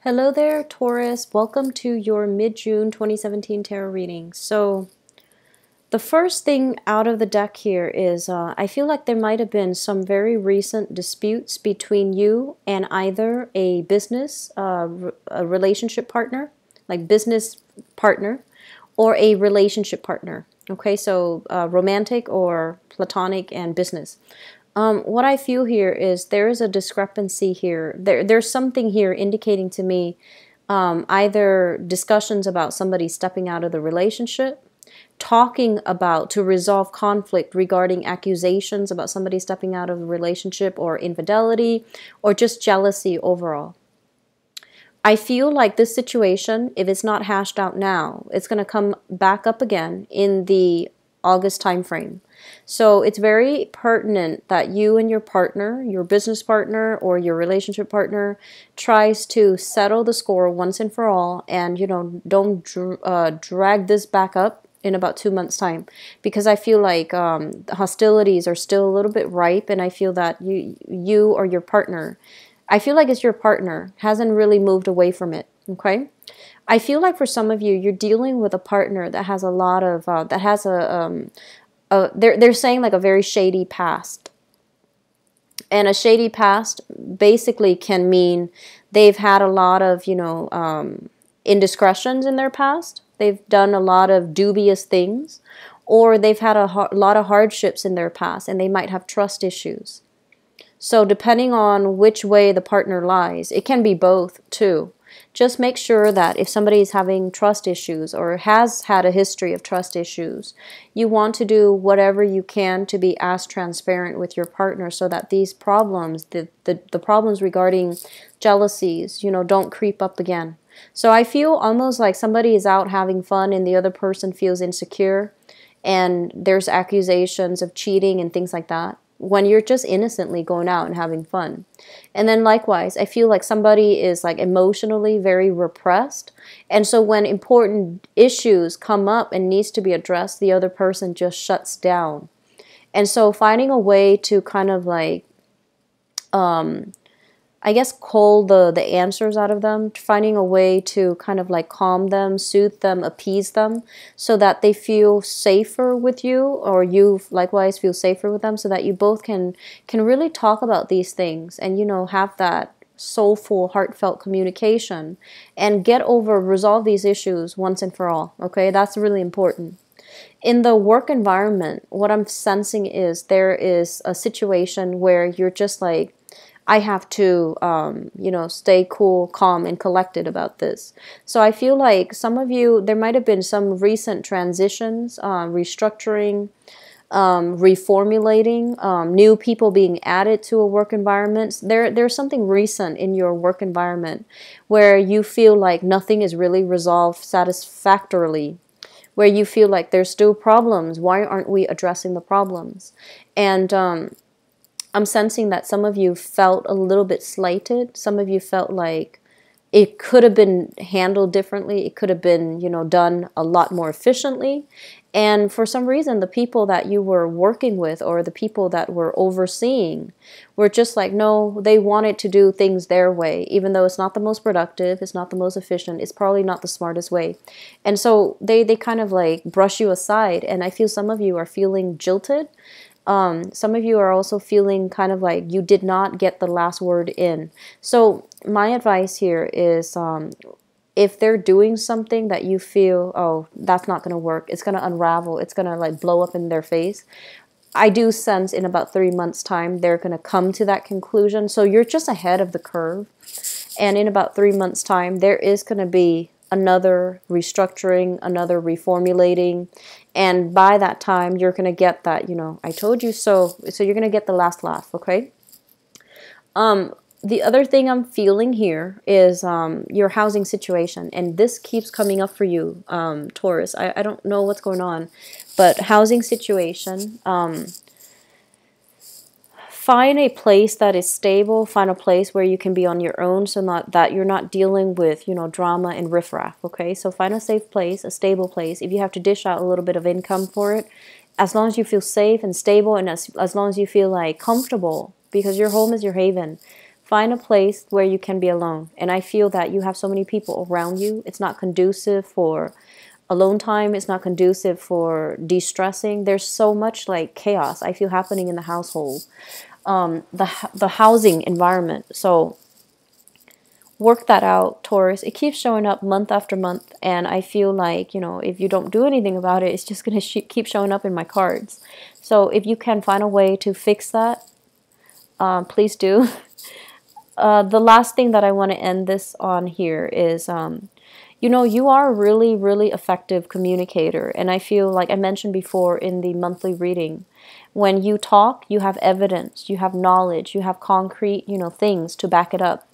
Hello there, Taurus. Welcome to your mid June 2017 tarot reading. So, the first thing out of the deck here is uh, I feel like there might have been some very recent disputes between you and either a business, uh, a relationship partner, like business partner, or a relationship partner. Okay, so uh, romantic or platonic and business. Um, what I feel here is there is a discrepancy here. There, there's something here indicating to me um, either discussions about somebody stepping out of the relationship, talking about to resolve conflict regarding accusations about somebody stepping out of the relationship or infidelity or just jealousy overall. I feel like this situation, if it's not hashed out now, it's going to come back up again in the August timeframe. So it's very pertinent that you and your partner, your business partner or your relationship partner, tries to settle the score once and for all, and you know don't dr- uh, drag this back up in about two months' time, because I feel like um, hostilities are still a little bit ripe, and I feel that you you or your partner I feel like it's your partner hasn't really moved away from it. Okay. I feel like for some of you, you're dealing with a partner that has a lot of uh, that has a, um, a they're they're saying like a very shady past, and a shady past basically can mean they've had a lot of you know um, indiscretions in their past. They've done a lot of dubious things, or they've had a lot of hardships in their past, and they might have trust issues. So, depending on which way the partner lies, it can be both too. Just make sure that if somebody is having trust issues or has had a history of trust issues, you want to do whatever you can to be as transparent with your partner so that these problems, the, the, the problems regarding jealousies, you know, don't creep up again. So I feel almost like somebody is out having fun and the other person feels insecure and there's accusations of cheating and things like that when you're just innocently going out and having fun. And then likewise, I feel like somebody is like emotionally very repressed. And so when important issues come up and needs to be addressed, the other person just shuts down. And so finding a way to kind of like um I guess, call the, the answers out of them, finding a way to kind of like calm them, soothe them, appease them, so that they feel safer with you, or you likewise feel safer with them, so that you both can can really talk about these things and you know have that soulful, heartfelt communication and get over, resolve these issues once and for all. Okay, that's really important. In the work environment, what I'm sensing is there is a situation where you're just like I have to, um, you know, stay cool, calm, and collected about this. So I feel like some of you, there might have been some recent transitions, uh, restructuring, um, reformulating, um, new people being added to a work environment. There, there's something recent in your work environment where you feel like nothing is really resolved satisfactorily where you feel like there's still problems. Why aren't we addressing the problems? And um, I'm sensing that some of you felt a little bit slighted. Some of you felt like it could have been handled differently. It could have been, you know, done a lot more efficiently. And for some reason, the people that you were working with or the people that were overseeing were just like, no, they wanted to do things their way, even though it's not the most productive, it's not the most efficient, it's probably not the smartest way. And so they, they kind of like brush you aside. And I feel some of you are feeling jilted um, some of you are also feeling kind of like you did not get the last word in. So, my advice here is um, if they're doing something that you feel, oh, that's not going to work, it's going to unravel, it's going to like blow up in their face. I do sense in about three months' time they're going to come to that conclusion. So, you're just ahead of the curve. And in about three months' time, there is going to be another restructuring, another reformulating, and by that time you're going to get that, you know, I told you so. So you're going to get the last laugh, okay? Um the other thing I'm feeling here is um, your housing situation, and this keeps coming up for you, um, Taurus. I, I don't know what's going on, but housing situation. Um, find a place that is stable find a place where you can be on your own so not that you're not dealing with you know drama and riffraff okay so find a safe place a stable place if you have to dish out a little bit of income for it as long as you feel safe and stable and as, as long as you feel like comfortable because your home is your haven find a place where you can be alone. And I feel that you have so many people around you. It's not conducive for alone time. is not conducive for de-stressing. There's so much like chaos I feel happening in the household, um, the the housing environment. So work that out, Taurus. It keeps showing up month after month, and I feel like you know if you don't do anything about it, it's just gonna sh keep showing up in my cards. So if you can find a way to fix that, uh, please do. Uh, the last thing that I want to end this on here is, um, you know, you are a really, really effective communicator. And I feel like I mentioned before in the monthly reading, when you talk, you have evidence, you have knowledge, you have concrete, you know, things to back it up.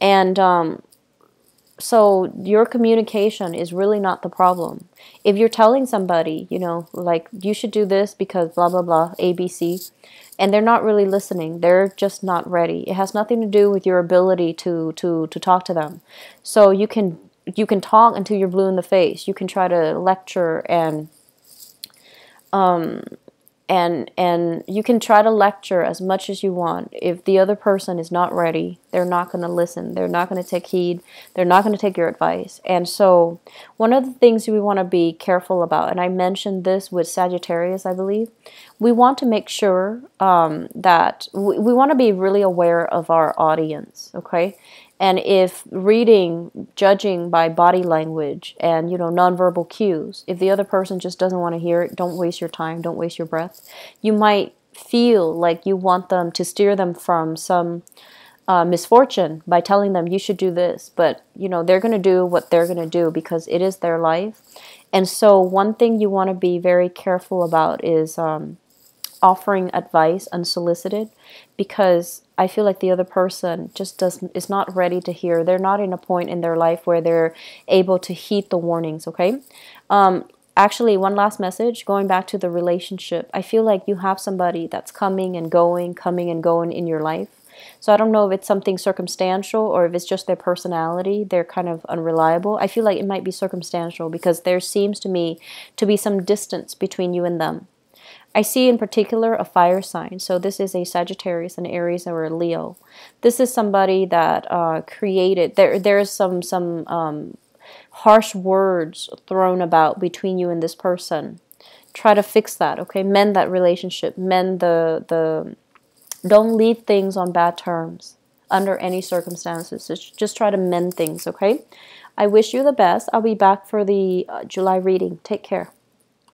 And um, so your communication is really not the problem. If you're telling somebody, you know, like you should do this because blah, blah, blah, ABC, and they're not really listening. They're just not ready. It has nothing to do with your ability to to to talk to them. So you can you can talk until you're blue in the face. You can try to lecture and um and and you can try to lecture as much as you want. If the other person is not ready they're not going to listen. They're not going to take heed. They're not going to take your advice. And so one of the things we want to be careful about and i mentioned this with sagittarius i believe we want to make sure um, that we, we want to be really aware of our audience okay and if reading, judging by body language and you know nonverbal cues, if the other person just doesn't want to hear it, don't waste your time, don't waste your breath. You might feel like you want them to steer them from some uh, misfortune by telling them you should do this, but you know they're going to do what they're going to do because it is their life. And so, one thing you want to be very careful about is um, offering advice unsolicited because I feel like the other person just doesn't is not ready to hear. They're not in a point in their life where they're able to heed the warnings, okay? Um, actually, one last message going back to the relationship. I feel like you have somebody that's coming and going, coming and going in your life. So I don't know if it's something circumstantial or if it's just their personality. They're kind of unreliable. I feel like it might be circumstantial because there seems to me to be some distance between you and them. I see in particular a fire sign. So this is a Sagittarius, an Aries, or a Leo. This is somebody that uh, created. There, there's some some um, harsh words thrown about between you and this person. Try to fix that. Okay, mend that relationship. Mend the the. Don't leave things on bad terms under any circumstances. Just, just try to mend things. Okay. I wish you the best. I'll be back for the uh, July reading. Take care.